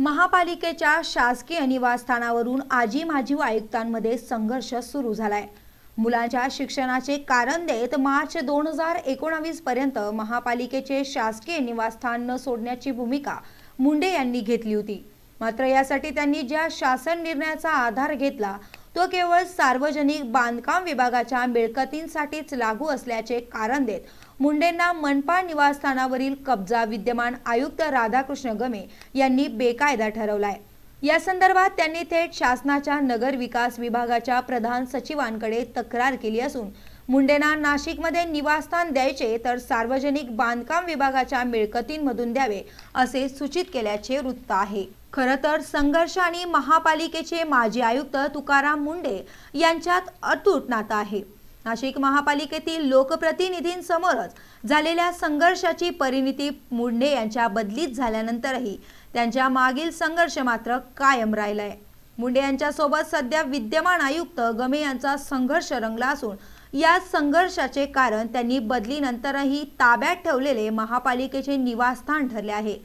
महापालिकेच्या शासकीय निवासस्थानावरून आजी माजी आयुक्तांमध्ये संघर्ष सुरू झालाय. मुलांच्या शिक्षणाचे कारण देत मार्च दोन हजार एकोणावीस पर्यंत महापालिकेचे शासकीय निवासस्थान न सोडण्याची भूमिका मुंडे यांनी घेतली होती. मात्र यासाठी त्यांनी ज्या शासन निर्णयाचा आधार घेतला तो केवळ सार्वजनिक बांधकाम विभागाच्या मिळकतींसाठीच लागू असल्याचे कारण देत मुंडेंना मनपा निवासस्थानावरील कब्जा विद्यमान आयुक्त राधाकृष्ण गमे यांनी बेकायदा ठरवलाय. या संदर्भात त्यांनी थेट शासनाच्या नगर विकास विभागाच्या प्रधान सचिवांकडे तक्रार केली असून मुंडेंना नाशिकमध्ये निवासस्थान द्यायचे तर सार्वजनिक बांधकाम विभागाच्या मिळकतींमधून द्यावे असे सूचित केल्याचे वृत्त आहे. खरं तर संघर्ष आणि महापालिकेचे माजी आयुक्त तुकाराम मुंडे यांच्यात अतूट नातं आहे. नाशिक महापालिकेतील लोकप्रतिनिधींसमोरच झालेल्या संघर्षाची परिणिती मुंडे यांच्या बदलीत झाल्यानंतरही त्यांच्या मागील संघर्ष मात्र कायम राहिलाय. मुंडे यांच्यासोबत सध्या विद्यमान आयुक्त गमे यांचा संघर्ष रंगला असून या संघर्षाचे कारण त्यांनी बदलीनंतरही ताब्यात ठेवलेले महापालिकेचे निवासस्थान ठरले आहे.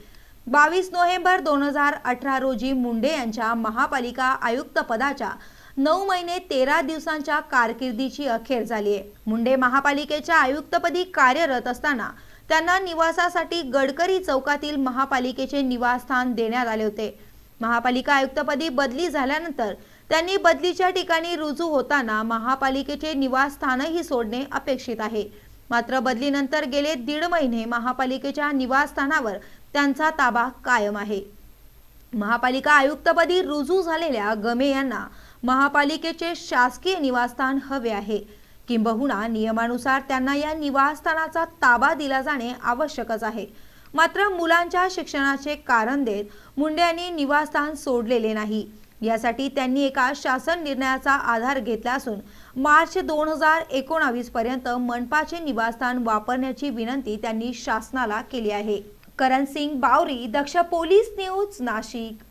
बावीस नोव्हेंबर दोन हजार अठरा रोजी मुंडे यांच्या महापालिका आयुक्त पदाच्या नऊ महिने तेरा दिवसांच्या कारकिर्दीची अखेर झाली आहे. मुंडे महापालिकेच्या आयुक्तपदी कार्यरत असताना त्यांना निवासासाठी गडकरी चौकातील महापालिकेचे निवासस्थान देण्यात आले होते. महापालिका आयुक्तपदी बदली झाल्यानंतर त्यांनी बदलीच्या ठिकाणी रुजू होताना महापालिकेचे निवासस्थानही सोडणे अपेक्षित आहे. मात्र बदलीनंतर गेले दीड महिने महापालिकेच्या निवासस्थानावर त्यांचा ताबा कायम आहे. महापालिका आयुक्तपदी रुजू झालेल्या गमे यांना महापालिकेचे शासकीय निवासस्थान हवे आहे. किंबहुना नियमानुसार त्यांना या निवासस्थानाचा ताबा दिला जाणे आवश्यकच आहे. मात्र मुलांच्या शिक्षणाचे कारण देत मुंडे यांनी निवासस्थान सोडलेले नाही. यासाठी त्यांनी एका शासन निर्णयाचा आधार घेतला असून मार्च दोन हजार एकोणावीस पर्यंत मनपाचे निवासस्थान वापरण्याची विनंती त्यांनी शासनाला केली आहे. Karan Singh Bawari Daksh police news Nashik.